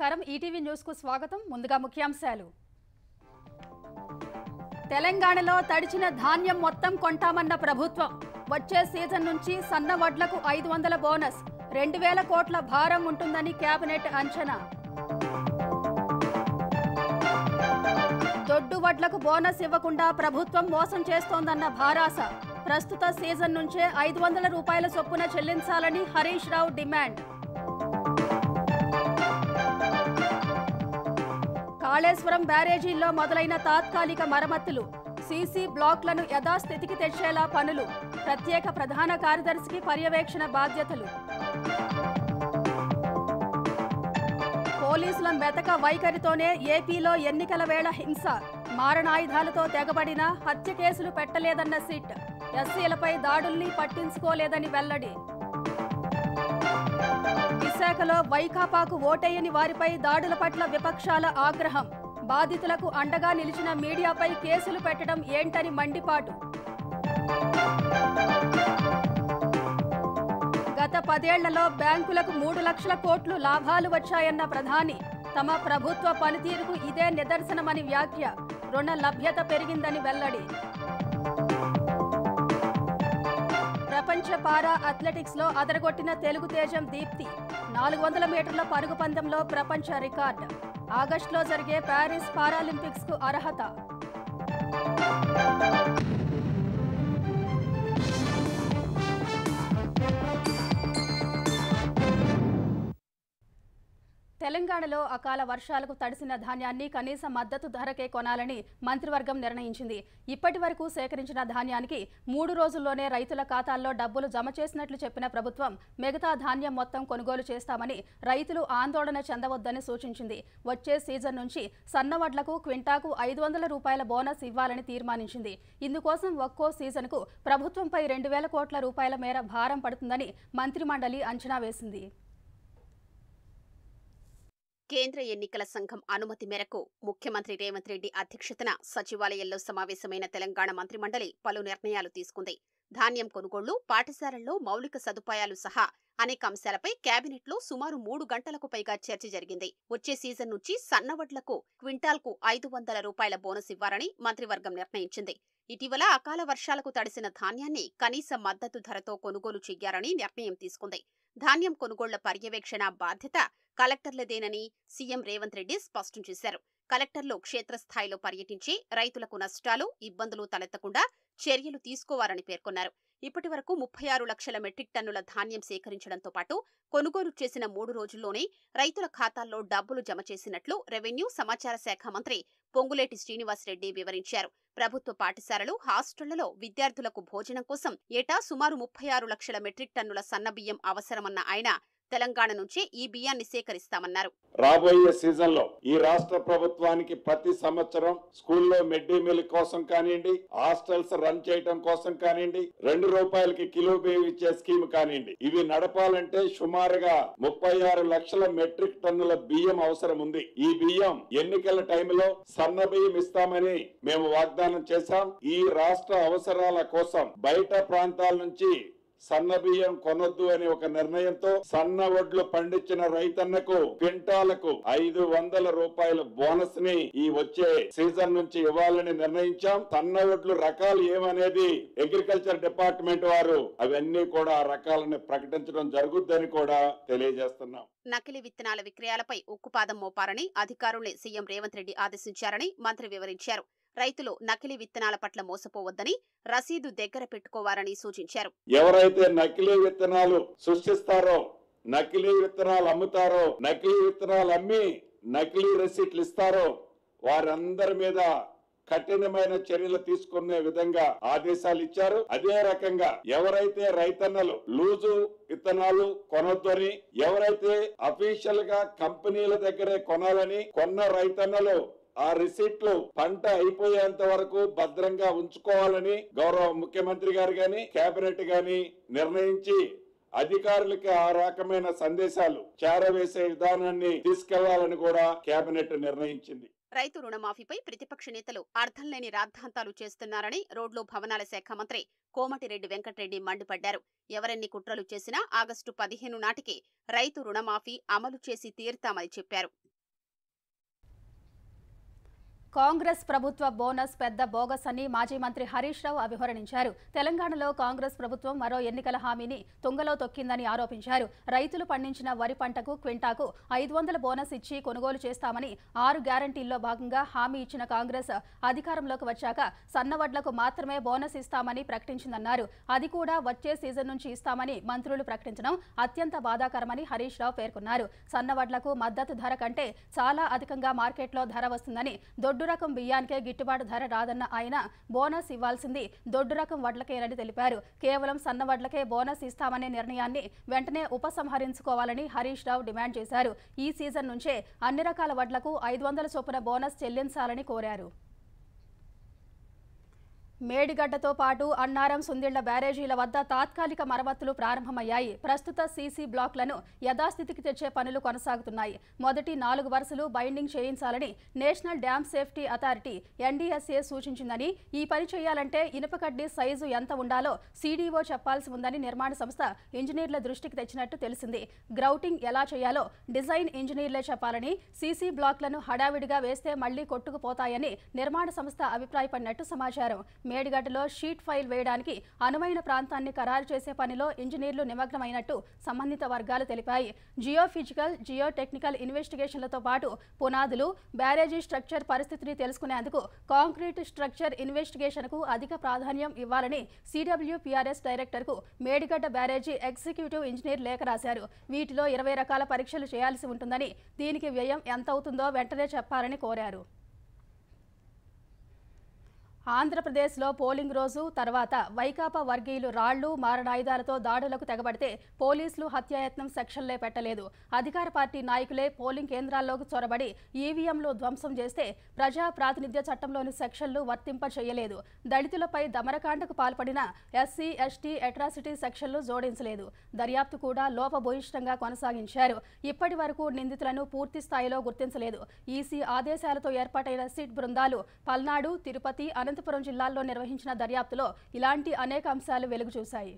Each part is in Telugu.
నమస్కారం. ఈటీవీ న్యూస్కు స్వాగతం. ముందుగా ముఖ్యాంశాలు. తెలంగాణలో తడిచిన ధాన్యం మొత్తం కొంటామన్న ప్రభుత్వం. వచ్చే సీజన్ నుంచి సన్న వడ్లకు ఐదు వందల బోనస్. రెండు వేల కోట్ల భారం ఉంటుందని కేబినెట్ అంచనా. దొడ్డు వడ్లకు బోనస్ ఇవ్వకుండా ప్రభుత్వం మోసం చేస్తోందన్న భారాస. ప్రస్తుత సీజన్ నుంచే ఐదు వందల రూపాయల చొప్పున చెల్లించాలని హరీష్ రావు డిమాండ్. కాళేశ్వరం బ్యారేజీల్లో మొదలైన తాత్కాలిక మరమ్మతులు సీసీ బ్లాక్లను యథాస్థితికి తెచ్చేలా పనులు ప్రత్యేక ప్రధాన కార్యదర్శికి పర్యవేక్షణ బాధ్యతలు. పోలీసుల మెతక వైఖరితోనే ఏపీలో ఎన్నికల వేళ హింస మారణాయుధాలతో తెగబడిన హత్య కేసులు పెట్టలేదన్న సిట్ ఎస్సీలపై దాడుల్ని పట్టించుకోలేదని వెల్లడి. విశాఖలో వైకాపాకు ఓటేయని వారిపై దాడుల పట్ల విపక్షాల ఆగ్రహం. బాధితులకు అండగా నిలిచిన మీడియాపై కేసులు పెట్టడం ఏంటని మండిపాటు. గత పదేళ్ళలో బ్యాంకులకు మూడు లక్షల కోట్లు లాభాలు వచ్చాయన్న ప్రధాని. తమ ప్రభుత్వ పనితీరుకు ఇదే నిదర్శనమని వ్యాఖ్య. రుణ లభ్యత పెరిగిందని వెల్లడి. ప్రపంచ పారా అథ్లెటిక్స్లో అదరగొట్టిన తెలుగు తేజం దీప్తి. నాలుగు వందల మీటర్ల పరుగు పందెంలో ప్రపంచ రికార్డు. ఆగస్టులో జరిగే ప్యారిస్ పారాలింపిక్స్కు అర్హత. తెలంగాణలో అకాల వర్షాలకు తడిసిన ధాన్యాన్ని కనీస మద్దతు ధరకే కొనాలని మంత్రివర్గం నిర్ణయించింది. ఇప్పటి వరకు సేకరించిన ధాన్యానికి మూడు రోజుల్లోనే రైతుల ఖాతాల్లో డబ్బులు జమ చేసినట్లు చెప్పిన ప్రభుత్వం మిగతా ధాన్యం మొత్తం కొనుగోలు చేస్తామని రైతులు ఆందోళన చెందవద్దని సూచించింది. వచ్చే సీజన్ నుంచి సన్నవడ్లకు క్వింటాకు ఐదు వందల రూపాయల బోనస్ ఇవ్వాలని తీర్మానించింది. ఇందుకోసం ఒక్కో సీజన్కు ప్రభుత్వంపై రెండు వేల కోట్ల రూపాయల మేర భారం పడుతుందని మంత్రిమండలి అంచనా వేసింది. కేంద్ర ఎన్నికల సంఘం అనుమతి మేరకు ముఖ్యమంత్రి రేవంత్ రెడ్డి అధ్యక్షతన సచివాలయంలో సమావేశమైన తెలంగాణ మంత్రిమండలి పలు నిర్ణయాలు తీసుకుంది. ధాన్యం కొనుగోళ్ళు పాఠశాలల్లో మౌలిక సదుపాయాలు సహా అనేక అంశాలపై కేబినెట్లో సుమారు మూడు గంటలకు పైగా చర్చ జరిగింది. వచ్చే సీజన్ నుంచి సన్నవడ్లకు క్వింటాల్కు ఐదు వందల రూపాయల బోనస్ ఇవ్వాలని మంత్రివర్గం నిర్ణయించింది. ఇటీవల అకాల వర్షాలకు తడిసిన ధాన్యాన్ని కనీస మద్దతు ధరతో కొనుగోలు చెయ్యాలని నిర్ణయం తీసుకుంది. ధాన్యం కొనుగోళ్ళ పర్యవేక్షణ బాధ్యత కలెక్టర్లదేనని సీఎం రేవంత్ రెడ్డి స్పష్టం చేశారు. కలెక్టర్లు క్షేత్రస్థాయిలో పర్యటించి రైతులకు నష్టాలు ఇబ్బందులు తలెత్తకుండా చర్యలు తీసుకోవాలని పేర్కొన్నారు. ఇప్పటి వరకు ముప్పై ఆరు లక్షల మెట్రిక్ టన్నుల ధాన్యం సేకరించడంతో పాటు కొనుగోలు చేసిన మూడు రోజుల్లోనే రైతుల ఖాతాల్లో డబ్బులు జమ చేసినట్లు రెవెన్యూ సమాచార శాఖ మంత్రి పొంగులేటి శ్రీనివాసరెడ్డి వివరించారు. ప్రభుత్వ పాఠశాలలు హాస్టళ్ళలో విద్యార్థులకు భోజనం కోసం ఏటా సుమారు ముప్పై ఆరు లక్షల మెట్రిక్ టన్నుల సన్నబియ్యం అవసరమన్న ఆయన తెలంగాణ నుంచి ఈ బియ్యాన్ని సేకరిస్తామన్నారు. రాబోయే సీజన్లో ఈ రాష్ట్ర ప్రభుత్వానికి ప్రతి సంవత్సరం స్కూల్లో మిడ్ డే మీల్ కోసం కానివ్వండి హాస్టల్స్ రన్ చేయడం కోసం కానివ్వండి రెండు రూపాయలకి కిలో బియ్యం ఇచ్చే స్కీమ్ కానివ్వండి. ఇవి నడపాలంటే సుమారుగా ముప్పై ఆరు లక్షల మెట్రిక్ టన్నుల బియ్యం అవసరం ఉంది. ఈ బియ్యం ఎన్నికల టైంలో సన్న బియ్యం ఇస్తామని మేము వాగ్దానం చేశాం. ఈ రాష్ట్ర అవసరాల కోసం బయట ప్రాంతాల నుంచి సన్న బియ్యం కొనొద్దు అనే ఒక నిర్ణయంతో సన్న వడ్లు పండించిన రైతన్నకు క్వింటాలకు ఐదు వందల రూపాయల బోనస్ని ఈ వచ్చే సీజన్ నుంచి ఇవ్వాలని నిర్ణయించాం. సన్న వడ్లు రకాలు ఏమనేది అగ్రికల్చర్ డిపార్ట్మెంట్ వారు అవన్నీ కూడా రకాలను రకాలని ప్రకటించడం జరుగుద్దని కూడా తెలియజేస్తున్నాం. నకిలీ విత్తనాల విక్రయాలపై ఉక్కుపాదం మోపారని అధికారుల్ని సీఎం రేవంత్ రెడ్డి ఆదేశించారని మంత్రి వివరించారు. రైతులు నకిలీ విత్తనాల పట్ల మోసపోవద్దని రసీదు దగ్గర పెట్టుకోవాలని సూచించారు. ఎవరైతే నకిలీ విత్తనాలు సృష్టిస్తారో నకిలీ విత్తనాలు అమ్ముతారో నకిలీ విత్తనాలు అమ్మి నకిలీ రెసిట్లు ఇస్తారో వారందరి మీద కఠినమైన చర్యలు తీసుకునే విధంగా ఆదేశాలు ఇచ్చారు. అదే రకంగా ఎవరైతే రైతన్నలు లూజు విత్తనాలు కొనొద్దని ఎవరైతే అఫీషియల్గా కంపెనీల దగ్గరే కొనాలని కొన్న రైతన్నలు ఆ రిసీట్లు పంట అయిపోయేంత వరకు భద్రంగా ఉంచుకోవాలని గౌరవ ముఖ్యమంత్రి గారు గాని కేబినెట్ గాని నిర్ణయించి అధికారులకి ఆ రకమైన సందేశాలు చేరవేసే విధానాన్ని తీసుకెళ్ళాలని కూడా కేబినెట్ నిర్ణయించింది. రైతు రుణమాఫీపై ప్రతిపక్ష నేతలు అర్థం లేని రాద్ధాంతాలు చేస్తున్నారని రోడ్లు భవనాల శాఖ మంత్రి కోమటిరెడ్డి వెంకటరెడ్డి మండిపడ్డారు. ఎవరెన్ని కుట్రలు చేసినా ఆగస్టు పదిహేను నాటికి రైతు రుణమాఫీ అమలు చేసి తీరుతామని చెప్పారు. కాంగ్రెస్ ప్రభుత్వ బోనస్ పెద్ద బోగస్ అని మాజీ మంత్రి హరీష్ రావు అభివర్ణించారు. తెలంగాణలో కాంగ్రెస్ ప్రభుత్వం మరో ఎన్నికల హామీని తుంగలో తొక్కిందని ఆరోపించారు. రైతులు పండించిన వరి పంటకు క్వింటాకు ఐదు వందల బోనస్ ఇచ్చి కొనుగోలు చేస్తామని ఆరు గ్యారంటీల్లో భాగంగా హామీ ఇచ్చిన కాంగ్రెస్ అధికారంలోకి వచ్చాక సన్నవడ్లకు మాత్రమే బోనస్ ఇస్తామని ప్రకటించిందన్నారు. అది కూడా వచ్చే సీజన్ నుంచి ఇస్తామని మంత్రులు ప్రకటించడం అత్యంత బాధాకరమని హరీష్ రావు పేర్కొన్నారు. సన్నవడ్లకు మద్దతు ధర కంటే చాలా అధికంగా మార్కెట్లో ధర వస్తుందని దొడ్డు దొడ్డు రకం బియ్యానికే గిట్టుబాటు ధర రాదన్న ఆయన బోనస్ ఇవ్వాల్సింది దొడ్డు రకం వడ్లకేనని తెలిపారు. కేవలం సన్న వడ్లకే బోనస్ ఇస్తామనే నిర్ణయాన్ని వెంటనే ఉపసంహరించుకోవాలని హరీష్ రావు డిమాండ్ చేశారు. ఈ సీజన్ నుంచే అన్ని రకాల వడ్లకు ఐదు వందల చొప్పున బోనస్ చెల్లించాలని కోరారు. మేడిగడ్డతో పాటు అన్నారం సుందిళ్ళ బ్యారేజీల వద్ద తాత్కాలిక మరమ్మతులు ప్రారంభమయ్యాయి. ప్రస్తుత సీసీ బ్లాక్లను యథాస్థితికి తెచ్చే పనులు కొనసాగుతున్నాయి. మొదటి నాలుగు వరుసలు బైండింగ్ చేయించాలని national dam safety authority NDSA సూచించిందని ఈ పని చేయాలంటే ఇనుపకడ్డి సైజు ఎంత ఉండాలో సీడీఓ చెప్పాల్సి ఉందని నిర్మాణ సంస్థ ఇంజనీర్ల దృష్టికి తెచ్చినట్టు తెలిసింది. గ్రౌటింగ్ ఎలా చేయాలో డిజైన్ ఇంజనీర్లే చెప్పాలని సీసీ బ్లాక్లను హడావిడిగా వేస్తే మళ్ళీ కొట్టుకుపోతాయని నిర్మాణ సంస్థ అభిప్రాయపడినట్టు సమాచారం. మేడిగడ్డలో షీట్ ఫైల్ వేయడానికి అనువైన ప్రాంతాన్ని ఖరారు చేసే పనిలో ఇంజనీర్లు నిమగ్నమైనట్టు సంబంధిత వర్గాలు తెలిపాయి. జియోఫిజికల్ జియోటెక్నికల్ ఇన్వెస్టిగేషన్లతో పాటు పునాదులు బ్యారేజీ స్ట్రక్చర్ పరిస్థితిని తెలుసుకునేందుకు కాంక్రీట్ స్ట్రక్చర్ ఇన్వెస్టిగేషన్కు అధిక ప్రాధాన్యం ఇవ్వాలని సిడబ్ల్యూపీఆర్ఎస్ డైరెక్టర్కు మేడిగడ్డ బ్యారేజీ ఎగ్జిక్యూటివ్ ఇంజనీర్ లేఖ రాశారు. వీటిలో ఇరవై రకాల పరీక్షలు చేయాల్సి ఉంటుందని దీనికి వ్యయం ఎంత అవుతుందో వెంటనే చెప్పాలని కోరారు. ఆంధ్రప్రదేశ్లో పోలింగ్ రోజు తర్వాత వైకాపా వర్గీయులు రాళ్ళు మారణాయుధాలతో దాడులకు తెగబడితే పోలీసులు హత్యాయత్నం సెక్షన్లే పెట్టలేదు. అధికార పార్టీ నాయకులే పోలింగ్ కేంద్రాల్లోకి చొరబడి ఈవీఎంలు ధ్వంసం చేస్తే ప్రజా ప్రాతినిధ్య చట్టంలోని సెక్షన్లు వర్తింప చేయలేదు దళితులపై దమరకాండకు పాల్పడిన ఎస్సీ ఎస్టీ అట్రాసిటీ సెక్షన్లు జోడించలేదు. దర్యాప్తు కూడా లోపభూయిష్టంగా కొనసాగించారు. ఇప్పటి వరకు నిందితులను పూర్తి స్థాయిలో గుర్తించలేదు. ఈసీ ఆదేశాలతో ఏర్పాటైన సిట్ బృందాలు పల్నాడు తిరుపతి అనంతపురం జిల్లాల్లో నిర్వహించిన దర్యాప్తులో ఇలాంటి అనేక అంశాలు వెలుగు చూశాయి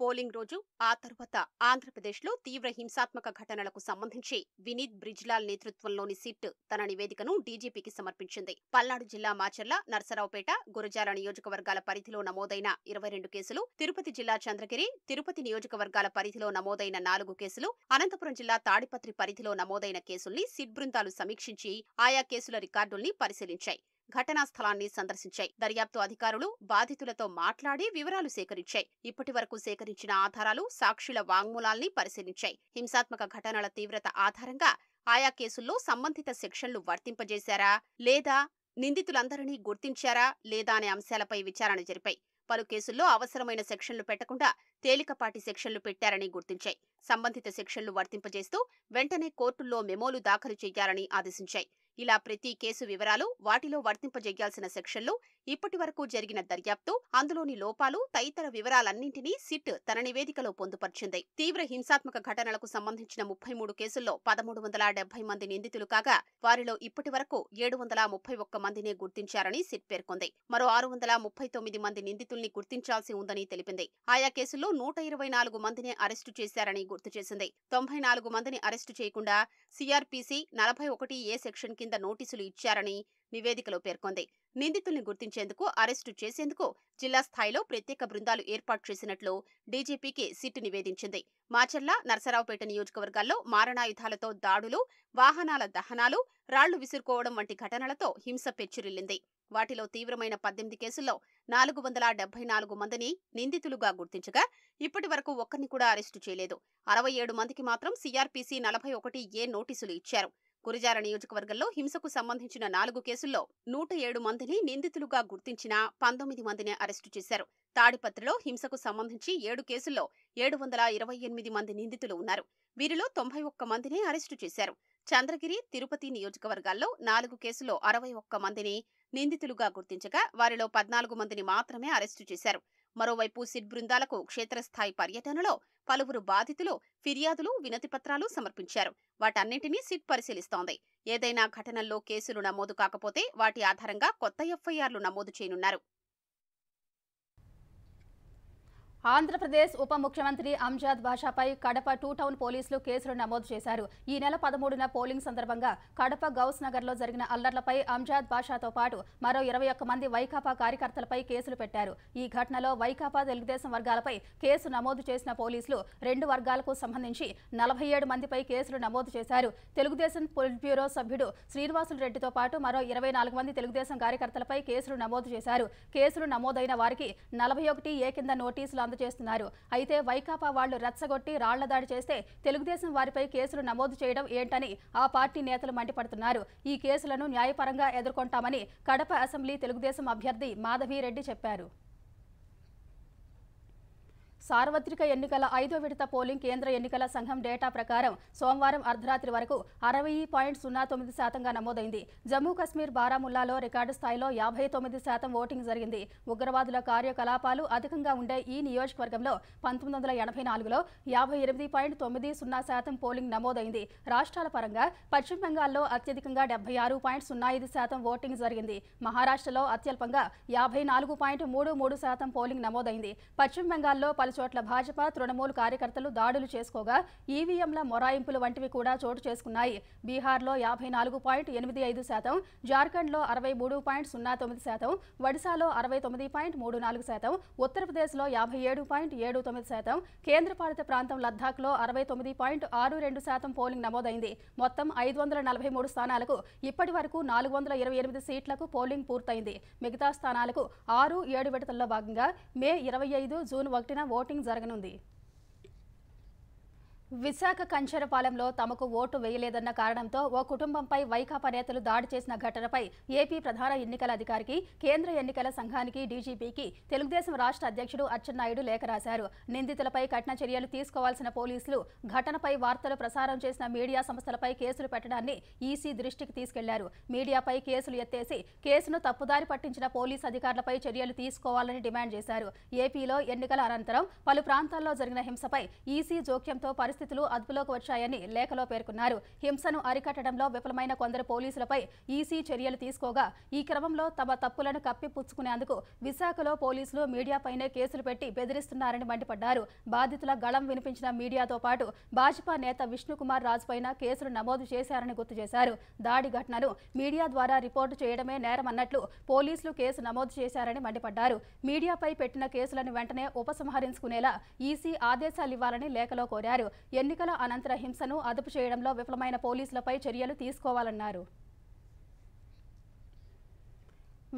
పోలింగ్ రోజు ఆ తర్వాత ఆంధ్రప్రదేశ్లో తీవ్ర హింసాత్మక ఘటనలకు సంబంధించి వినీత్ బ్రిజ్లాల్ నేతృత్వంలోని సిట్ తన నివేదికను డీజీపీకి సమర్పించింది. పల్నాడు జిల్లా మాచర్ల నర్సరావుపేట గురజాల నియోజకవర్గాల పరిధిలో నమోదైన ఇరవై రెండు కేసులు తిరుపతి జిల్లా చంద్రగిరి తిరుపతి నియోజకవర్గాల పరిధిలో నమోదైన నాలుగు కేసులు అనంతపురం జిల్లా తాడిపత్రి పరిధిలో నమోదైన కేసుల్ని సిట్ బృందాలు సమీక్షించి ఆయా కేసుల రికార్డుల్ని పరిశీలించాయి. ఘటనా స్థలాన్ని సందర్శించాయి. దర్యాప్తు అధికారులు బాధితులతో మాట్లాడి వివరాలు సేకరించాయి. ఇప్పటి వరకు సేకరించిన ఆధారాలు సాక్షుల వాంగ్మూలాల్ని పరిశీలించాయి. హింసాత్మక ఘటనల తీవ్రత ఆధారంగా ఆయా కేసుల్లో సంబంధిత సెక్షన్లు వర్తింపజేశారా? లేదా నిందితులందరినీ గుర్తించారా? లేదా అనే అంశాలపై విచారణ జరిపాయి. పలు కేసుల్లో అవసరమైన సెక్షన్లు పెట్టకుండా తేలికపాటి సెక్షన్లు పెట్టారని గుర్తించాయి. సంబంధిత సెక్షన్లు వర్తింపజేస్తూ వెంటనే కోర్టుల్లో మెమోలు దాఖలు చేయాలని ఆదేశించాయి. ఇలా ప్రతి కేసు వివరాలు వాటిలో వర్తింపజేయాల్సిన సెక్షన్లు ఇప్పటి వరకు జరిగిన దర్యాప్తు అందులోని లోపాలు తదితర వివరాలన్నింటినీ సిట్ తన నివేదికలో పొందుపర్చింది. తీవ్ర హింసాత్మక ఘటనలకు సంబంధించిన ముప్పై మూడు కేసుల్లో పదమూడు వందల డెబ్బై మంది నిందితులు కాగా వారిలో ఇప్పటి వరకు ఏడు వందల ముప్పై ఒక్క మందినే గుర్తించారని సిట్ పేర్కొంది. మరో ఆరు వందల ముప్పై తొమ్మిది మంది నిందితుల్ని గుర్తించాల్సి ఉందని తెలిపింది. ఆయా కేసుల్లో నూట ఇరవై నాలుగు మందినే అరెస్టు చేశారని గుర్తు చేసింది. తొంభై నాలుగు మందిని అరెస్టు చేయకుండా సిఆర్పిసి నలభై ఒకటి ఏ సెక్షన్ కింద నోటీసులు ఇచ్చారని నివేదికలో పేర్కొంది. నిందితుల్ని గుర్తించేందుకు అరెస్టు చేసేందుకు జిల్లా స్థాయిలో ప్రత్యేక బృందాలు ఏర్పాటు చేసినట్లు డీజీపీకి సిట్ నివేదించింది. మాచర్ల నర్సరావుపేట నియోజకవర్గాల్లో మారణాయుధాలతో దాడులు వాహనాల దహనాలు రాళ్ళు విసురుకోవడం వంటి ఘటనలతో హింస పెచ్చురిల్లింది. వాటిలో తీవ్రమైన పద్దెనిమిది కేసుల్లో నాలుగు వందల డెబ్బై నాలుగు మందిని నిందితులుగా గుర్తించగా ఇప్పటి వరకు ఒక్కరిని కూడా అరెస్టు చేయలేదు. అరవై ఏడు మందికి మాత్రం సిఆర్పిసి నలభై ఒకటి ఏ నోటీసులు ఇచ్చారు. గురిజాల నియోజకవర్గంలో హింసకు సంబంధించిన నాలుగు కేసుల్లో నూట ఏడు మందిని నిందితులుగా గుర్తించిన పంతొమ్మిది మందిని అరెస్టు చేశారు. తాడిపత్రిలో హింసకు సంబంధించి ఏడు కేసుల్లో ఏడు వందల ఇరవై ఎనిమిది మంది నిందితులు ఉన్నారు. వీరిలో తొంభై ఒక్క మందిని అరెస్టు చేశారు. చంద్రగిరి తిరుపతి నియోజకవర్గాల్లో నాలుగు కేసుల్లో అరవై ఒక్క మందిని నిందితులుగా గుర్తించగా వారిలో పద్నాలుగు మందిని మాత్రమే అరెస్టు చేశారు. మరోవైపు సిట్ బృందాలకు క్షేత్రస్థాయి పర్యటనలో పలువురు బాధితులు ఫిర్యాదులు వినతిపత్రాలు సమర్పించారు. వాటన్నింటినీ సిట్ పరిశీలిస్తోంది. ఏదైనా ఘటనల్లో కేసులు నమోదు కాకపోతే వాటి ఆధారంగా కొత్త ఎఫ్ఐఆర్లు నమోదు చేయనున్నారు. ఆంధ్రప్రదేశ్ ఉప ముఖ్యమంత్రి అంజాద్ భాషాపై కడప టూ టౌన్ పోలీసులు కేసులు నమోదు చేశారు. ఈ నెల పదమూడున పోలింగ్ సందర్భంగా కడప గౌస్ నగర్లో జరిగిన అల్లర్లపై అంజాద్ భాషాతో పాటు మరో ఇరవై ఒక్క మంది వైకాపా కార్యకర్తలపై కేసులు పెట్టారు. ఈ ఘటనలో వైకాపా తెలుగుదేశం వర్గాలపై కేసు నమోదు చేసిన పోలీసులు రెండు వర్గాలకు సంబంధించి నలభై ఏడు మందిపై కేసులు నమోదు చేశారు. తెలుగుదేశం పొలిట్ బ్యూరో సభ్యుడు శ్రీనివాసులు రెడ్డితో పాటు మరో ఇరవై నాలుగు మంది తెలుగుదేశం కార్యకర్తలపై కేసులు నమోదు చేశారు. కేసులు నమోదైన వారికి నలభై ఒకటి ఏ కింద నోటీసులు అందజేస్తున్నారు. అయితే వైకాపా వాళ్ళు రెచ్చగొట్టి రాళ్ళ దాడి చేస్తే తెలుగుదేశం వారిపై కేసులు నమోదు చేయడం ఏంటని ఆ పార్టీ నేతలు మండిపడుతున్నారు. ఈ కేసులను న్యాయపరంగా ఎదుర్కొంటామని కడప అసెంబ్లీ తెలుగుదేశం అభ్యర్థి మాధవిరెడ్డి చెప్పారు. సార్వత్రిక ఎన్నికల ఐదో విడత పోలింగ్ కేంద్ర ఎన్నికల సంఘం డేటా ప్రకారం సోమవారం అర్ధరాత్రి వరకు అరవై పాయింట్ సున్నా తొమ్మిది శాతంగా నమోదైంది. జమ్మూ కశ్మీర్ బారాముల్లాలో రికార్డు స్థాయిలో యాభై తొమ్మిది శాతం ఓటింగ్ జరిగింది. ఉగ్రవాదుల కార్యకలాపాలు అధికంగా ఉండే ఈ నియోజకవర్గంలో పంతొమ్మిది వందల ఎనభై నాలుగులో యాభై ఎనిమిది పాయింట్ తొమ్మిది సున్నా శాతం పోలింగ్ నమోదైంది. రాష్ట్రాల పరంగా పశ్చిమ బెంగాల్లో అత్యధికంగా డెబ్బై ఆరు పాయింట్ సున్నా ఐదు శాతం ఓటింగ్ జరిగింది. మహారాష్ట్రలో అత్యల్పంగా యాభై నాలుగు పాయింట్ మూడు మూడు శాతం పోలింగ్ నమోదైంది. పశ్చిమ బెంగాల్లో పలు పలుచోట్ల భాజపా తృణమూల్ కార్యకర్తలు దాడులు చేసుకోగా ఈవీఎంల మొరాయింపులు వంటివి కూడా చోటు చేసుకున్నాయి. బీహార్లో యాభై నాలుగు పాయింట్ ఎనిమిది ఐదు శాతం జార్ఖండ్లో అరవై మూడు పాయింట్ సున్నా తొమ్మిది శాతం ఒడిశాలో అరవై తొమ్మిది పాయింట్ మూడు నాలుగు శాతం ఉత్తరప్రదేశ్లో యాభై ఏడు పాయింట్ ఏడు తొమ్మిది శాతం కేంద్రపాలిత ప్రాంతం లద్దాఖ్లో అరవై తొమ్మిది పాయింట్ ఆరు రెండు శాతం పోలింగ్ నమోదైంది. మొత్తం ఐదు వందల నలభై మూడు స్థానాలకు ఇప్పటి వరకు నాలుగు వందల ఇరవై ఎనిమిది సీట్లకు పోలింగ్ పూర్తయింది. మిగతా స్థానాలకు ఆరు ఏడు విడతల్లో భాగంగా మే ఇరవై ఐదు జూన్ ఒకటిన ఓటింగ్ జరగనుంది. విశాఖ కంచరపాలెంలో తమకు ఓటు వేయలేదన్న కారణంతో ఓ కుటుంబంపై వైకాపా నేతలు దాడి చేసిన ఘటనపై ఏపీ ప్రధాన ఎన్నికల అధికారికి కేంద్ర ఎన్నికల సంఘానికి డీజీపీకి తెలుగుదేశం రాష్ట్ర అధ్యక్షుడు అచ్చెన్నాయుడు లేఖ రాశారు. నిందితులపై కఠిన చర్యలు తీసుకోవాల్సిన పోలీసులు ఘటనపై వార్తలు ప్రసారం చేసిన మీడియా సంస్థలపై కేసులు పెట్టడాన్ని ఈసీ దృష్టికి తీసుకెళ్ళారు. మీడియాపై కేసులు ఎత్తేసి కేసును తప్పుదారి పట్టించిన పోలీస్ అధికారులపై చర్యలు తీసుకోవాలని డిమాండ్ చేశారు. ఏపీలో ఎన్నికల అనంతరం పలు ప్రాంతాల్లో జరిగిన హింసపై ఈసీ జోక్యంతో పరిస్థితి పరిస్థితులు అదుపులోకి వచ్చాయని లేఖలో పేర్కొన్నారు. హింసను అరికట్టడంలో విఫలమైన కొందరు పోలీసులపై ఈసీ చర్యలు తీసుకోగా ఈ క్రమంలో తమ తప్పులను కప్పిపుచ్చుకునేందుకు విశాఖలో పోలీసులు మీడియాపైనే కేసులు పెట్టి బెదిరిస్తున్నారని మండిపడ్డారు. బాధితుల గళం వినిపించిన మీడియాతో పాటు భాజపా నేత విష్ణుకుమార్ రాజుపైన కేసులు నమోదు చేశారని గుర్తు చేశారు. దాడి ఘటనను మీడియా ద్వారా రిపోర్టు చేయడమే నేరమన్నట్లు పోలీసులు కేసు నమోదు చేశారని మండిపడ్డారు. మీడియాపై పెట్టిన కేసులను వెంటనే ఉపసంహరించుకునేలా ఈసీ ఆదేశాలివ్వాలని లేఖలో కోరారు. ఎన్నికల అనంతర హింసను అదుపు చేయడంలో విఫలమైన పోలీసులపై చర్యలు తీసుకోవాలన్నారు.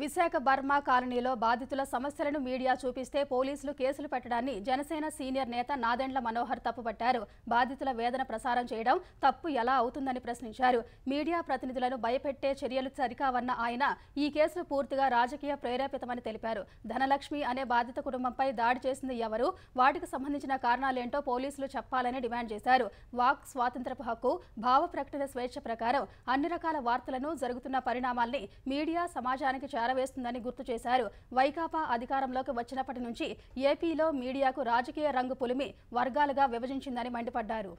విశాఖ బర్మా కాలనీలో బాధితుల సమస్యలను మీడియా చూపిస్తే పోలీసులు కేసులు పెట్టడాన్ని జనసేన సీనియర్ నేత నాదెండ్ల మనోహర్ తప్పుపట్టారు. బాధితుల వేదన ప్రసారం చేయడం తప్పు ఎలా అవుతుందని ప్రశ్నించారు. మీడియా ప్రతినిధులను భయపెట్టే చర్యలు సరికావన్న ఆయన ఈ కేసులు పూర్తిగా రాజకీయ ప్రేరేపితమని తెలిపారు. ధనలక్ష్మి అనే బాధిత కుటుంబంపై దాడి చేసింది ఎవరు? వాటికి సంబంధించిన కారణాలేంటో పోలీసులు చెప్పాలని డిమాండ్ చేశారు. వాక్ స్వాతంత్రపు హక్కు భావ ప్రకటన స్వేచ్ఛ ప్రకారం అన్ని రకాల వార్తలను జరుగుతున్న పరిణామాల్ని మీడియా సమాజానికి చేరవేస్తుందని గుర్తు చేశారు. వైకాపా అధికారంలోకి వచ్చినప్పటి నుంచి ఏపీలో మీడియాకు రాజకీయ రంగు పులిమి వర్గాలుగా విభజించిందని మండిపడ్డారు.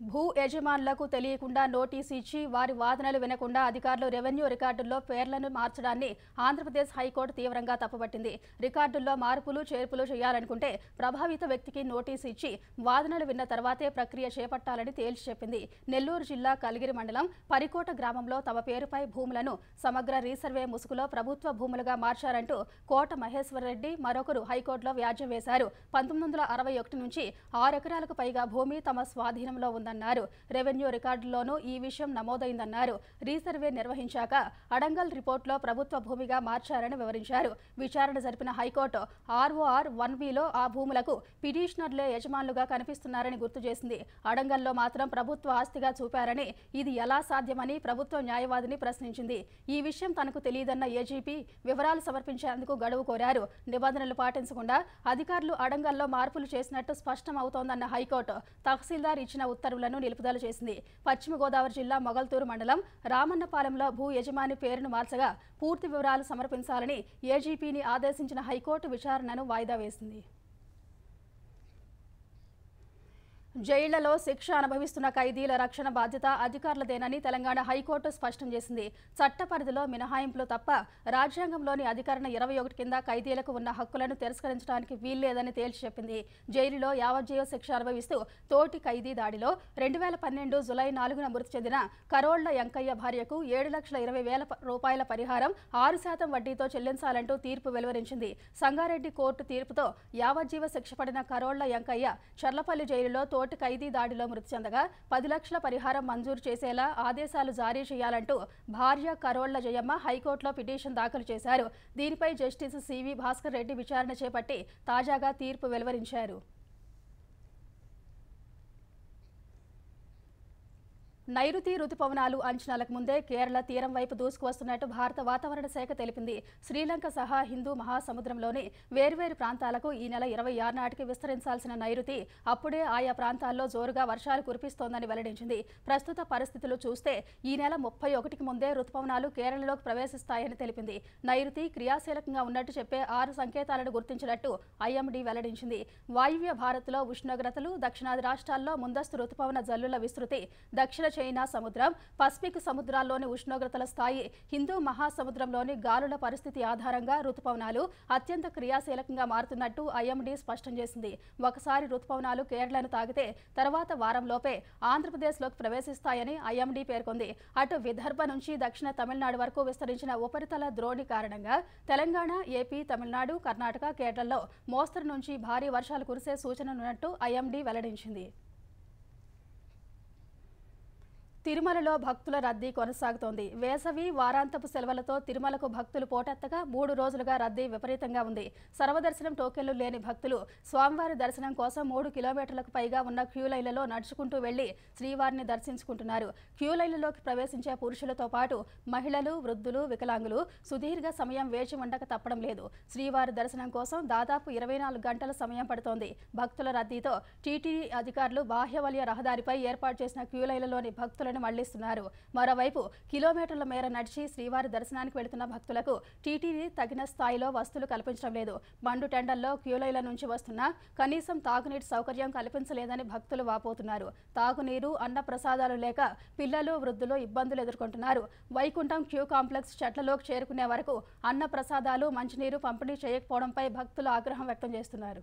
భూ యజమానులకు తెలియకుండా నోటీసు ఇచ్చి వారి వాదనలు వినకుండా అధికారులు రెవెన్యూ రికార్డుల్లో పేర్లను మార్చడాన్ని ఆంధ్రప్రదేశ్ హైకోర్టు తీవ్రంగా తప్పుపట్టింది. రికార్డుల్లో మార్పులు చేర్పులు చేయాలనుకుంటే ప్రభావిత వ్యక్తికి నోటీసు ఇచ్చి వాదనలు విన్న తర్వాతే ప్రక్రియ చేపట్టాలని తేల్చి చెప్పింది. నెల్లూరు జిల్లా కలిగిరి మండలం పరికోట గ్రామంలో తమ పేరుపై భూములను సమగ్ర రీసర్వే ముసుగులో ప్రభుత్వ భూములుగా మార్చారంటూ కోట మహేశ్వరరెడ్డి మరొకరు హైకోర్టులో వ్యాజ్యం వేశారు. పంతొమ్మిది వందల అరవై ఒకటి నుంచి ఆరు ఎకరాలకు పైగా భూమి తమ స్వాధీనంలో ఉంది. ఉందన్నారు రెవెన్యూ రికార్డుల్లోనూ ఈ విషయం నమోదైందన్నారు. రీసర్వే నిర్వహించాక అడంగల్ రిపోర్టులో ప్రభుత్వ భూమిగా మార్చారని వివరించారు. విచారణ జరిపిన హైకోర్టు ఆర్ఓఆర్ వన్ బిలో ఆ భూములకు పిటిషనర్లే యజమానులుగా కనిపిస్తున్నారని గుర్తు చేసింది. అడంగల్లో మాత్రం ప్రభుత్వ ఆస్తిగా చూపారని ఇది ఎలా సాధ్యమని ప్రభుత్వ న్యాయవాదిని ప్రశ్నించింది. ఈ విషయం తనకు తెలియదన్న ఏజీపీ వివరాలు సమర్పించేందుకు గడువు కోరారు. నిబంధనలు పాటించకుండా అధికారులు అడంగల్లో మార్పులు చేసినట్టు స్పష్టం అవుతోందన్న హైకోర్టు తహసీల్దార్ ఇచ్చిన ఉత్తర్వులను నిలుపుదల చేసింది. పశ్చిమ గోదావరి జిల్లా మొగల్తూరు మండలం రామన్నపాలెంలో భూ యజమాని పేరును మార్చగా పూర్తి వివరాలు సమర్పించాలని ఏజీపీని ఆదేశించిన హైకోర్టు విచారణను వాయిదా వేసింది. జైళ్ళలో శిక్ష అనుభవిస్తున్న ఖైదీల రక్షణ బాధ్యత అధికారులదేనని తెలంగాణ హైకోర్టు స్పష్టం చేసింది. చట్ట పరిధిలో మినహాయింపులు తప్ప రాజ్యాంగంలోని అధికరణ ఇరవై ఒకటి కింద ఖైదీలకు ఉన్న హక్కులను తిరస్కరించడానికి వీల్లేదని తేల్చి చెప్పింది. జైలులో యావజ్జీవ శిక్ష అనుభవిస్తూ తోటి ఖైదీ దాడిలో రెండు వేల పన్నెండు జులై నాలుగున మృతి చెందిన కరోళ్ళ ఎంకయ్య భార్యకు ఏడు లక్షల ఇరవై వేల రూపాయల పరిహారం ఆరు శాతం వడ్డీతో చెల్లించాలంటూ తీర్పు వెలువరించింది. సంగారెడ్డి కోర్టు తీర్పుతో యావజ్జీవ శిక్ష పడిన కరోళ్ళ ఎంకయ్య చర్లపల్లి జైలులో తోటి ఖైదీ దాడిలో మృతి చెందగా పది లక్షల పరిహారం మంజూరు చేసేలా ఆదేశాలు జారీ చేయాలంటూ భార్య కరోళ్ళ జయమ్మ హైకోర్టులో పిటిషన్ దాఖలు చేశారు. దీనిపై జస్టిస్ సివి భాస్కర్ రెడ్డి విచారణ చేపట్టి తాజాగా తీర్పు వెలువరించారు. నైరుతి రుతుపవనాలు అంచనాలకు ముందే కేరళ తీరం వైపు దూసుకువస్తున్నట్టు భారత వాతావరణ శాఖ తెలిపింది. శ్రీలంక సహా హిందూ మహాసముద్రంలోని వేర్వేరు ప్రాంతాలకు ఈ నెల ఇరవై ఆరు నాటికి విస్తరించాల్సిన నైరుతి అప్పుడే ఆయా ప్రాంతాల్లో జోరుగా వర్షాలు కురిపిస్తోందని వెల్లడించింది. ప్రస్తుత పరిస్థితులు చూస్తే ఈ నెల ముప్పై ఒకటికి ముందే రుతుపవనాలు కేరళలోకి ప్రవేశిస్తాయని తెలిపింది. నైరుతి క్రియాశీలకంగా ఉన్నట్టు చెప్పే ఆరు సంకేతాలను గుర్తించినట్టు ఐఎండీ వెల్లడించింది. వాయువ్య భారత్లో ఉష్ణోగ్రతలు దక్షిణాది రాష్ట్రాల్లో ముందస్తు రుతుపవన జల్లుల విస్తృతి దక్షిణ చైనా సముద్రం పసిఫిక్ సముద్రాల్లోని ఉష్ణోగ్రతల స్థాయి హిందూ మహాసముద్రంలోని గాలుల పరిస్థితి ఆధారంగా రుతుపవనాలు అత్యంత క్రియాశీలకంగా మారుతున్నట్టు ఐఎండీ స్పష్టం చేసింది. ఒకసారి రుతుపవనాలు కేరళను తాగితే తర్వాత వారంలోపే ఆంధ్రప్రదేశ్లోకి ప్రవేశిస్తాయని ఐఎండీ పేర్కొంది. అటు విదర్భ నుంచి దక్షిణ తమిళనాడు వరకు విస్తరించిన ఉపరితల ద్రోణి కారణంగా తెలంగాణ ఏపీ తమిళనాడు కర్ణాటక కేరళలో మోస్తరు నుంచి భారీ వర్షాలు కురిసే సూచనలున్నట్టు ఐఎండీ వెల్లడించింది. తిరుమలలో భక్తుల రద్దీ కొనసాగుతోంది. వేసవి వారాంతపు సెలవులతో తిరుమలకు భక్తులు పోటెత్తగా మూడు రోజులుగా రద్దీ విపరీతంగా ఉంది. సర్వదర్శనం టోకెన్లు లేని భక్తులు స్వామివారి దర్శనం కోసం మూడు కిలోమీటర్లకు పైగా ఉన్న క్యూ లైన్లలో నడుచుకుంటూ వెళ్ళి శ్రీవారిని దర్శించుకుంటున్నారు. క్యూ లైన్లలోకి ప్రవేశించే పురుషులతో పాటు మహిళలు వృద్ధులు వికలాంగులు సుదీర్ఘ సమయం వేచి ఉండక తప్పడం లేదు. శ్రీవారి దర్శనం కోసం దాదాపు ఇరవై నాలుగు గంటల సమయం పడుతోంది. భక్తుల రద్దీతో టీటీడీ అధికారులు బాహ్యవలయ రహదారిపై ఏర్పాటు చేసిన క్యూ లైన్లలోని భక్తులను మళ్ళిస్తున్నారు. మరోవైపు కిలోమీటర్ల మేర నడిచి శ్రీవారి దర్శనానికి వెళుతున్న భక్తులకు టీటీడీ తగిన స్థాయిలో వస్తువులు కల్పించడం లేదు. బండు టెండల్లో క్యూలైల నుంచి వస్తున్నా కనీసం తాగునీటి సౌకర్యం కల్పించలేదని భక్తులు వాపోతున్నారు. తాగునీరు అన్న ప్రసాదాలు లేక పిల్లలు వృద్ధులు ఇబ్బందులు ఎదుర్కొంటున్నారు. వైకుంఠం క్యూ కాంప్లెక్స్ చెట్లలోకి చేరుకునే వరకు అన్న ప్రసాదాలు మంచినీరు పంపిణీ చేయకపోవడంపై భక్తులు ఆగ్రహం వ్యక్తం చేస్తున్నారు.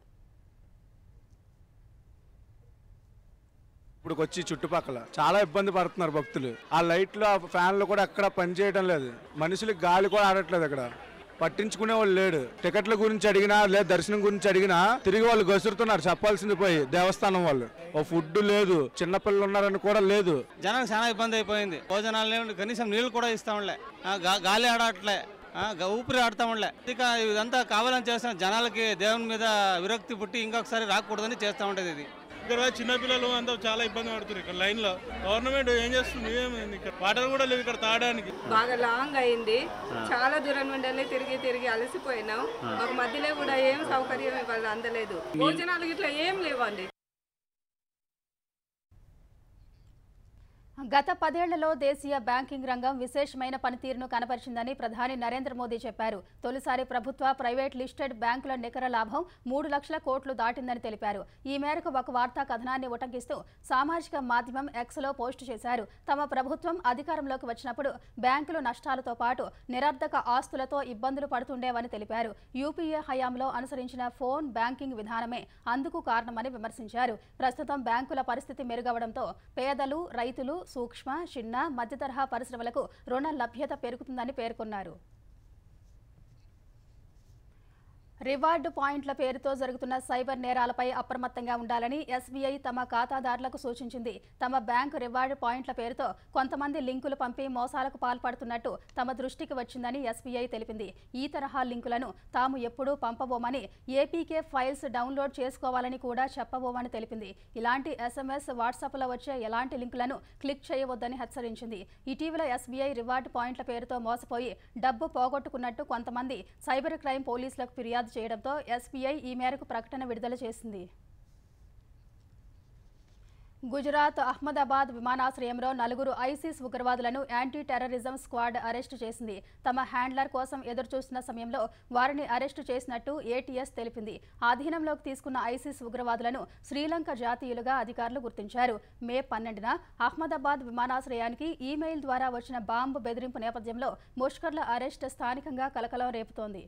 ఇప్పుడు వచ్చి చుట్టుపక్కల. చాలా ఇబ్బంది పడుతున్నారు భక్తులు. ఆ లైట్లు ఆ ఫ్యాన్లు కూడా ఎక్కడ పనిచేయడం లేదు. మనుషులకు గాలి కూడా ఆడట్లేదు అక్కడ. పట్టించుకునే వాళ్ళు లేడు. టికెట్ల గురించి అడిగినా లేదా దర్శనం గురించి అడిగినా తిరిగి వాళ్ళు గసురుతున్నారు. చెప్పాల్సింది పోయి దేవస్థానం వాళ్ళు. ఓ ఫుడ్ లేదు. చిన్నపిల్లలు ఉన్నారని కూడా లేదు. జనానికి చాలా ఇబ్బంది అయిపోయింది. భోజనాలు కనీసం నీళ్ళు కూడా ఇస్తాంలే గాలి ఆడట్లే. ఊపిరి ఆడతాంలే ఇక ఇదంతా కావాలని చేస్తున్న జనాలకి దేవుని మీద విరక్తి పుట్టి ఇంకొకసారి రాకూడదని చేస్తూ ఉంటుంది ఇది. ఇక్కడ చిన్నపిల్లలు అంతా చాలా ఇబ్బంది పడుతున్నారు ఇక్కడ లైన్లో. గవర్నమెంట్ ఏం చేస్తుంది? ఏమైంది ఇక్కడ? వాటర్ కూడా లేవు ఇక్కడ తాగడానికి. బాగా లాంగ్ అయింది. చాలా దూరం నుండి తిరిగి తిరిగి అలసిపోయినాం. మాకు మధ్యలో కూడా ఏం సౌకర్యం ఇవాళ అందలేదు. భోజనాలు ఇట్లా ఏం లేవండి. గత పదేళ్ళలో దేశీయ బ్యాంకింగ్ రంగం విశేషమైన పనితీరును కనపరిచిందని ప్రధాని నరేంద్ర మోదీ చెప్పారు. తొలిసారి ప్రభుత్వ ప్రైవేట్ లిస్టెడ్ బ్యాంకుల నికర లాభం మూడు లక్షల కోట్లు దాటిందని తెలిపారు. ఈ మేరకు ఒక వార్తా కథనాన్ని ఉటంకిస్తూ సామాజిక మాధ్యమం ఎక్స్లో పోస్టు చేశారు. తమ ప్రభుత్వం అధికారంలోకి వచ్చినప్పుడు బ్యాంకులు నష్టాలతో పాటు నిరర్ధక ఆస్తులతో ఇబ్బందులు పడుతుండేవని తెలిపారు. యూపీఏ హయాంలో అనుసరించిన ఫోన్ బ్యాంకింగ్ విధానమే అందుకు కారణమని విమర్శించారు. ప్రస్తుతం బ్యాంకుల పరిస్థితి మెరుగవడంతో పేదలు రైతులు సూక్ష్మ చిన్న మధ్యతరహా పరిశ్రమలకు రుణ లభ్యత పెరుగుతుందని పేర్కొన్నారు. రివార్డు పాయింట్ల పేరుతో జరుగుతున్న సైబర్ నేరాలపై అప్రమత్తంగా ఉండాలని ఎస్బీఐ తమ ఖాతాదారులకు సూచించింది. తమ బ్యాంకు రివార్డు పాయింట్ల పేరుతో కొంతమంది లింకులు పంపి మోసాలకు పాల్పడుతున్నట్టు తమ దృష్టికి వచ్చిందని ఎస్బీఐ తెలిపింది. ఈ తరహా లింకులను తాము ఎప్పుడూ పంపబోమని ఏపీకే ఫైల్స్ డౌన్లోడ్ చేసుకోవాలని కూడా చెప్పబోమని తెలిపింది. ఇలాంటి ఎస్ఎంఎస్ వాట్సాప్లో వచ్చే ఎలాంటి లింకులను క్లిక్ చేయవద్దని హెచ్చరించింది. ఇటీవల ఎస్బీఐ రివార్డు పాయింట్ల పేరుతో మోసపోయి డబ్బు పోగొట్టుకున్నట్టు కొంతమంది సైబర్ క్రైమ్ పోలీసులకు ఫిర్యాదు చేయడంతో ఎస్బీఐ ఈ మేరకు ప్రకటన విడుదల చేసింది. గుజరాత్ అహ్మదాబాద్ విమానాశ్రయంలో నలుగురు ఐసిస్ ఉగ్రవాదులను యాంటీ టెర్రరిజం స్క్వాడ్ అరెస్టు చేసింది. తమ హ్యాండ్లర్ కోసం ఎదురుచూస్తున్న సమయంలో వారిని అరెస్టు చేసినట్టు ఏటీఎస్ తెలిపింది. ఆధీనంలోకి తీసుకున్న ఐసిస్ ఉగ్రవాదులను శ్రీలంక జాతీయులుగా అధికారులు గుర్తించారు. మే పన్నెండున అహ్మదాబాద్ విమానాశ్రయానికి ఈమెయిల్ ద్వారా వచ్చిన బాంబు బెదిరింపు నేపథ్యంలో ముష్కర్ల అరెస్ట్ స్థానికంగా కలకలం రేపుతోంది.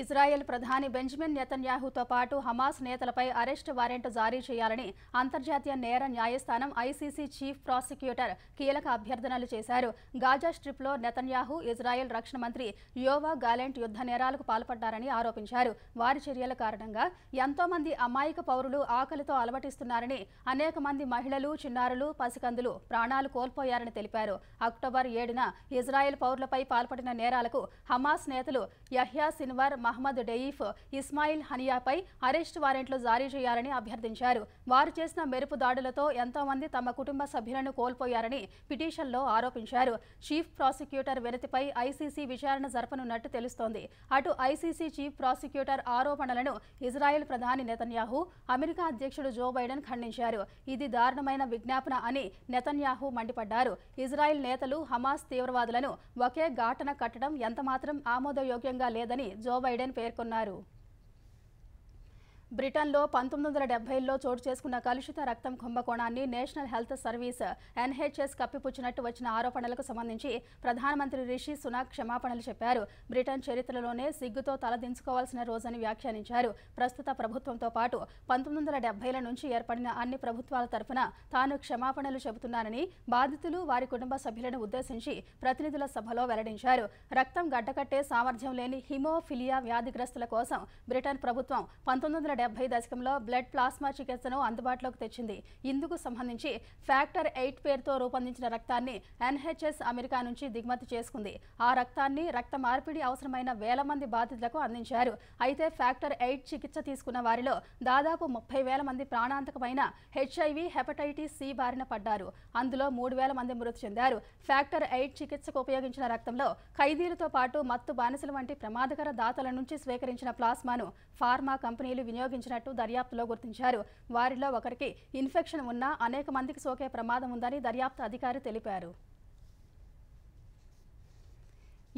ఇజ్రాయెల్ ప్రధాని బెంజమిన్ నెతన్యాహుతో పాటు హమాస్ నేతలపై అరెస్ట్ వారెంట్ జారీ చేయాలని అంతర్జాతీయ నేర న్యాయస్థానం ఐసీసీ చీఫ్ ప్రాసిక్యూటర్ కీలక అభ్యర్థనలు చేశారు. గాజా స్ట్రిప్లో నెతన్యాహు ఇజ్రాయెల్ రక్షణ మంత్రి యోవా గాలెంట్ యుద్ధ నేరాలకు పాల్పడ్డారని ఆరోపించారు. వారి చర్యల కారణంగా ఎంతో మంది అమాయక పౌరులు ఆకలితో అలవటిస్తున్నారని అనేక మంది మహిళలు చిన్నారులు పసికందులు ప్రాణాలు కోల్పోయారని తెలిపారు. అక్టోబర్ ఏడున ఇజ్రాయెల్ పౌరులపై పాల్పడిన నేరాలకు హమాస్ నేతలు Yahya Sinwar Mohammed Deif Ismail హనియాపై arrest వారెంట్లు జారీ చేయాలని అభ్యర్థించారు. వారు చేసిన మెరుపు దాడులతో ఎంతో మంది తమ కుటుంబ సభ్యులను కోల్పోయారని పిటిషన్లో ఆరోపించారు. చీఫ్ ప్రాసిక్యూటర్ వినతిపై ఐసీసీ విచారణ జరపనున్నట్టు తెలుస్తోంది. అటు ఐసీసీ చీఫ్ ప్రాసిక్యూటర్ ఆరోపణలను ఇజ్రాయెల్ ప్రధాని నెతన్యాహు అమెరికా అధ్యక్షుడు జో బైడెన్ ఖండించారు. ఇది దారుణమైన విజ్ఞాపన అని నెతన్యాహు మండిపడ్డారు. ఇజ్రాయెల్ నేతలు హమాస్ తీవ్రవాదులను ఒకే ఘాటన కట్టడం ఎంతమాత్రం ఆమోదయోగ్యంగా లేదని జో బైడెన్ పేర్కొన్నారు. బ్రిటన్లో పంతొమ్మిది వందల డెబ్బైలో చోటు చేసుకున్న కలుషిత రక్తం కుంభకోణాన్ని నేషనల్ హెల్త్ సర్వీస్ ఎన్హెచ్ఎస్ కప్పిపుచ్చినట్టు వచ్చిన ఆరోపణలకు సంబంధించి ప్రధానమంత్రి రిషి సునాక్ క్షమాపణలు చెప్పారు. బ్రిటన్ చరిత్రలోనే సిగ్గుతో తలదించుకోవాల్సిన రోజని వ్యాఖ్యానించారు. ప్రస్తుత ప్రభుత్వంతో పాటు పంతొమ్మిది వందల డెబ్బైల నుంచి ఏర్పడిన అన్ని ప్రభుత్వాల తరఫున తాను క్షమాపణలు చెబుతున్నానని బాధితులు వారి కుటుంబ సభ్యులను ఉద్దేశించి ప్రతినిధుల సభలో వెల్లడించారు. రక్తం గడ్డకట్టే సామర్థ్యం లేని హిమోఫిలియా వ్యాధిగ్రస్తుల కోసం బ్రిటన్ ప్రభుత్వం పంతొమ్మిది వందల డెబ్బై దశకంలో బ్లడ్ ప్లాస్మా చికిత్సను అందుబాటులోకి తెచ్చింది. ఇందుకు సంబంధించి ఫ్యాక్టర్ ఎయిట్ పేరుతో రూపొందించిన రక్తాన్ని ఎన్హెచ్ఎస్ అమెరికా నుంచి దిగుమతి చేసుకుంది. ఆ రక్తాన్ని రక్త మార్పిడి అవసరమైన వేల మంది బాధితులకు అందించారు. అయితే ఫ్యాక్టర్ ఎయిట్ చికిత్స తీసుకున్న వారిలో దాదాపు ముప్పై వేల మంది ప్రాణాంతకమైన హెచ్ఐవి హెపటైటిస్ సి బారిన పడ్డారు. అందులో మూడు వేల మంది మృతి చెందారు. ఫ్యాక్టర్ ఎయిట్ చికిత్సకు ఉపయోగించిన రక్తంలో ఖైదీలతో పాటు మత్తు బానిసల వంటి ప్రమాదకర దాతల నుంచి స్వీకరించిన ప్లాస్మాను ఫార్మా కంపెనీలు వినియోగించినట్టు దర్యాప్తులో గుర్తించారు. వారిలో ఒకరికి ఇన్ఫెక్షన్ ఉన్నా అనేక మందికి సోకే ప్రమాదం ఉందని దర్యాప్తు అధికారి తెలిపారు.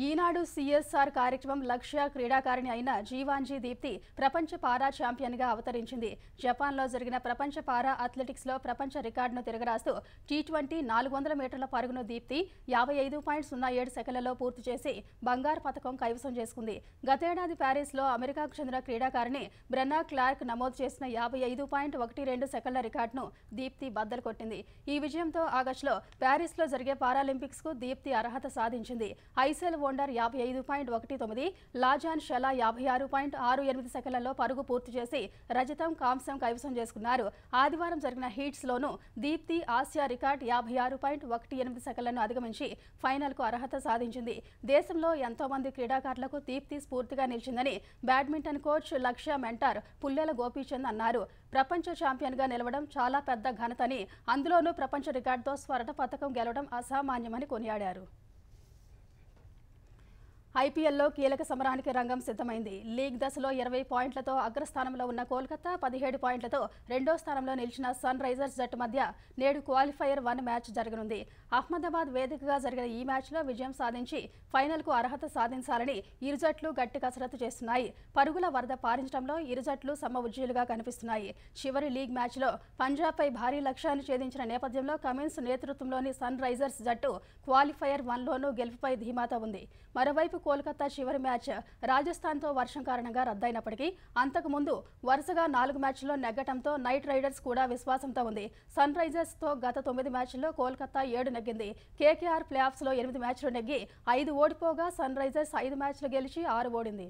ఈనాడు సిఎస్ఆర్ కార్యక్రమం లక్ష్య క్రీడాకారిణి అయిన జీవాంజీ దీప్తి ప్రపంచ పారా ఛాంపియన్గా అవతరించింది. జపాన్లో జరిగిన ప్రపంచ పారా అథ్లెటిక్స్లో ప్రపంచ రికార్డును తిరగరాస్తూ టీ ట్వంటీ నాలుగు వందల మీటర్ల పరుగును దీప్తి యాభై ఐదు పాయింట్ సున్నా ఏడు సెకండ్లలో పూర్తి చేసి బంగారు పథకం కైవసం చేసుకుంది. గతేడాది ప్యారిస్లో అమెరికాకు చెందిన క్రీడాకారిణి బ్రెన్నా క్లార్క్ నమోదు చేసిన యాభై ఐదు పాయింట్ ఒకటి రెండు సెకండ్ల రికార్డును దీప్తి బద్దలు కొట్టింది. ఈ విజయంతో ఆగస్టులో ప్యారిస్లో జరిగే పారాలింపిక్స్కు దీప్తి అర్హత సాధించింది. ఐసెల్ ఓండర్ యాభై ఐదు పాయింట్ ఒకటి తొమ్మిది లాజాన్ షెలా యాభై ఆరు పాయింట్ ఆరు ఎనిమిది సెకండ్లలో పరుగు పూర్తి చేసి రజతం కాంస్యం కైవసం చేసుకున్నారు. ఆదివారం జరిగిన హీట్స్లోనూ దీప్తి ఆసియా రికార్డ్ యాభై ఆరు పాయింట్ ఒకటి ఎనిమిది సెకండ్లను అధిగమించి ఫైనల్కు అర్హత సాధించింది. దేశంలో ఎంతో మంది క్రీడాకారులకు దీప్తి స్ఫూర్తిగా నిలిచిందని badminton coach Lakshya mentor Pullela Gopichand అన్నారు. ప్రపంచ ఛాంపియన్గా నిలవడం చాలా పెద్ద ఘనతని అందులోనూ ప్రపంచ రికార్డుతో స్వర్ణ పథకం గెలవడం అసామాన్యమని కొనియాడారు. ఐపీఎల్లో కీలక సమరానికి రంగం సిద్ధమైంది. లీగ్ దశలో ఇరవై పాయింట్లతో అగ్రస్థానంలో ఉన్న కోల్కతా పదిహేడు పాయింట్లతో రెండో స్థానంలో నిలిచిన సన్ రైజర్స్ జట్టు మధ్య నేడు క్వాలిఫైయర్ వన్ మ్యాచ్ జరగనుంది. అహ్మదాబాద్ వేదికగా జరిగిన ఈ మ్యాచ్లో విజయం సాధించి ఫైనల్కు అర్హత సాధించాలని ఇరు జట్లు గట్టి కసరత్తు చేస్తున్నాయి. పరుగుల వరద పారించడంలో ఇరు జట్లు సమ ఉజ్జీలుగా కనిపిస్తున్నాయి. చివరి లీగ్ మ్యాచ్లో పంజాబ్పై భారీ లక్ష్యాన్ని ఛేదించిన నేపథ్యంలో కమిన్స్ నేతృత్వంలోని సన్ రైజర్స్ జట్టు క్వాలిఫైయర్ వన్లోనూ గెలుపుపై ధీమాతో ఉంది. మరోవైపు కోల్కతా చివరి మ్యాచ్. రాజస్థాన్తో వర్షం కారణంగా రద్దయినప్పటికీ అంతకుముందు వరుసగా నాలుగు మ్యాచ్ల్లో నెగ్గటంతో నైట్ రైడర్స్ కూడా విశ్వాసంతో ఉంది. సన్ రైజర్స్తో గత తొమ్మిది మ్యాచ్ల్లో కోల్కతా ఏడు నెగ్గింది. కేకేఆర్ ప్లే ఆఫ్స్లో ఎనిమిది మ్యాచ్లు నెగ్గి ఐదు ఓడిపోగా సన్ రైజర్స్ ఐదు మ్యాచ్లు గెలిచి ఆరు ఓడింది.